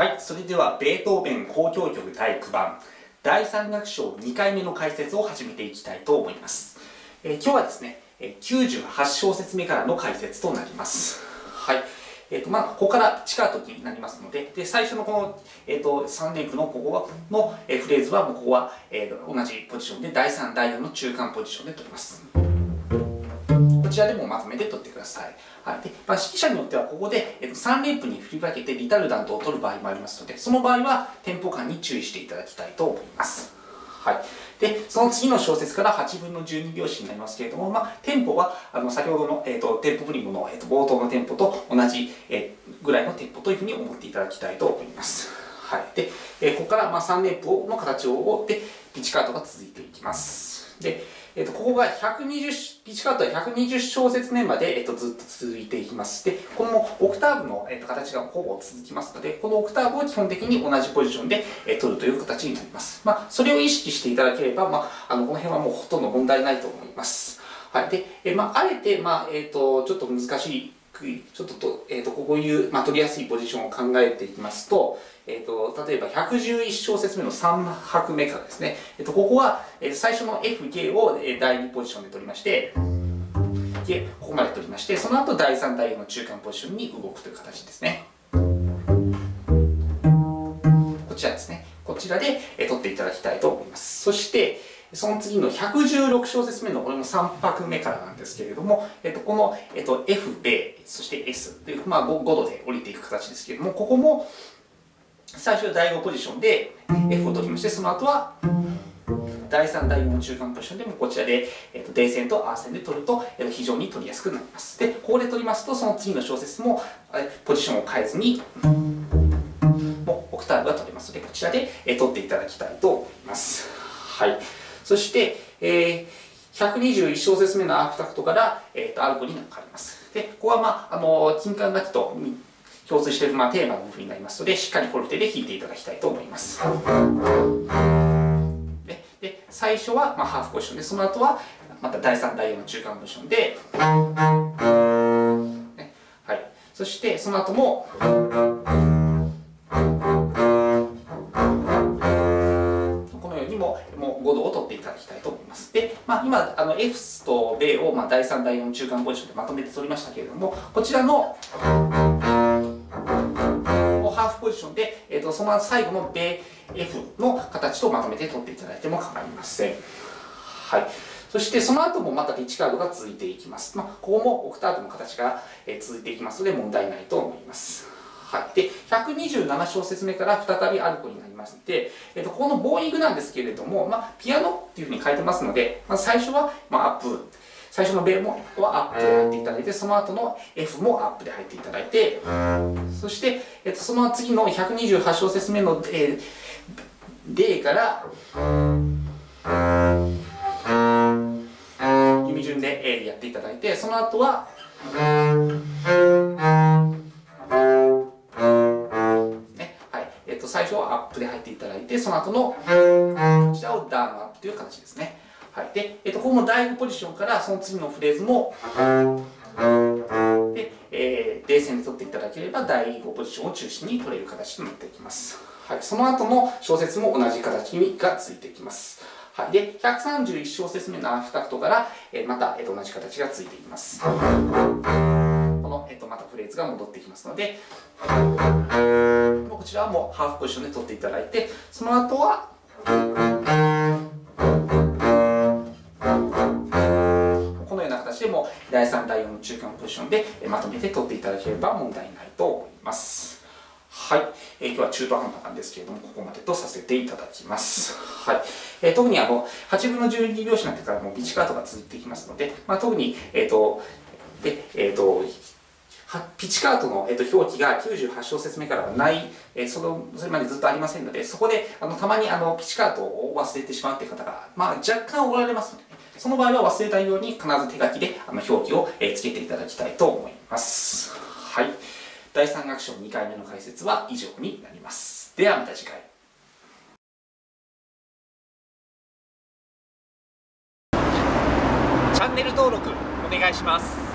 はい、それではベートーベン交響曲第9番第3楽章2回目の解説を始めていきたいと思います。えー今日はですね、98小節目からの解説となります。はい。えーとまあ、ここからチカートになりますので、で最初のこの、えー、と3連符のここはの、えーフレーズは、もうここは、えー同じポジションで、第3、第4の中間ポジションで取ります。ちらでもまとめて取ってください。はい。で、まあ、指揮者によってはここで、えっと、3連符に振り分けてリタルダントを取る場合もありますので、その場合はテンポ感に注意していただきたいと思います。はい。で、その次の小節から8分の12拍子になりますけれども、まあ、テンポは、あの、先ほどの、えっ、と、テンポプリモの、えっ、と、冒頭のテンポと同じ、えぐらいのテンポというふうに思っていただきたいと思います。はい。で、えここから、まあ、3連符の形を追って、ピッチカートが続いていきます。で、えっとここが120ピッチカートは120小節目まで、えっとずっと続いていきます。で、このオクターブの、えっと形がほぼ続きますので、このオクターブを基本的に同じポジションで、え取るという形になります。まあ、それを意識していただければ、まあ、あのこの辺はもうほとんど問題ないと思います。はい。で、えまあ、あえて、まあ、えっ、と、ちょっと難しい、ちょっとと、えっ、と、こういう、まあ、取りやすいポジションを考えていきますと、えー、と例えば111小節目の3拍目からですね、えー、とここは、えー最初の FG を、えー第2ポジションで取りましてでここまで取りましてその後第3第4の中間ポジションに動くという形ですね。こちらですね。こちらで、えー取っていただきたいと思います。そしてその次の116小節目のこれも3拍目からなんですけれども、えっとこの、えっと F、米、そして S という、まあ、5, 5度で降りていく形ですけれども、ここも最初第5ポジションで F を取りましてその後は第3第4中間ポジションでもこちらで、えっと D 線と A 線で取ると、えっと非常に取りやすくなります。でここで取りますとその次の小節もえポジションを変えずにもうオクターブが取れますのでこちらで、取っていただきたいと思います。はい。そして、えー121小節目のアークタクトから、えー、とアルコに変わります。でここは、まあ、あの金管楽器と共通している、まあ、テーマの部分になりますのでしっかりフォルテで弾いていただきたいと思います。でで最初は、まあ、ハーフポジションでその後はまた第3第4の中間ポジションで、ねはい、そしてその後ももう5度を取っていただきたいと思います。で、まあ、今あの F と米を、まあ、第3第4中間ポジションでまとめて取りましたけれどもこちらのハーフポジションで、えー、とその最後の米 F の形とまとめて取っていただいても構いません。はい。そしてその後もまたピッチカードが続いていきます、まあ、ここもオクターブの形が、続いていきますので問題ないと思います。はい、で127小節目から再びアルコになりまして、えっとこのボーイングなんですけれども、まあ、ピアノっていうふうに書いてますので、まず最初は、まあ、アップ。最初のベもはアップで入っていただいてその後の F もアップで入っていただいてそして、えっとその次の128小節目の、えー、D から弓順で、えーやっていただいてその後はと最初はアップで入っていただいてその後のこちらをダウンアップという形ですね、はい。でえっとここも第5ポジションからその次のフレーズもで、えー、D 線で取っていただければ第5ポジションを中心に取れる形となっていきます、はい、その後の小節も同じ形にがついていきます。はい、で131小節目のアフタクトから、えーまた、えーと同じ形がついていきます。この、えー、とまたフレーズが戻ってきますのでもうハーフポジションで取っていただいてその後はこのような形でも第3第4の中間ポジションでまとめて取っていただければ問題ないと思います。はい、えー今日は中途半端なんですけれどもここまでとさせていただきます、はい。えー特にあの8分の12拍子になってからもうビチカートが続いていきますので、まあ、特に、えーとでえーとピチカートの、えっと表記が98小節目からはない、えそのそれまでずっとありませんのでそこであのたまにあのピチカートを忘れてしまうという方が、まあ、若干おられますので、ね、その場合は忘れたように必ず手書きであの表記を、えつけていただきたいと思います。はい、第3楽章2回目の解説は以上になります。ではまた次回。チャンネル登録お願いします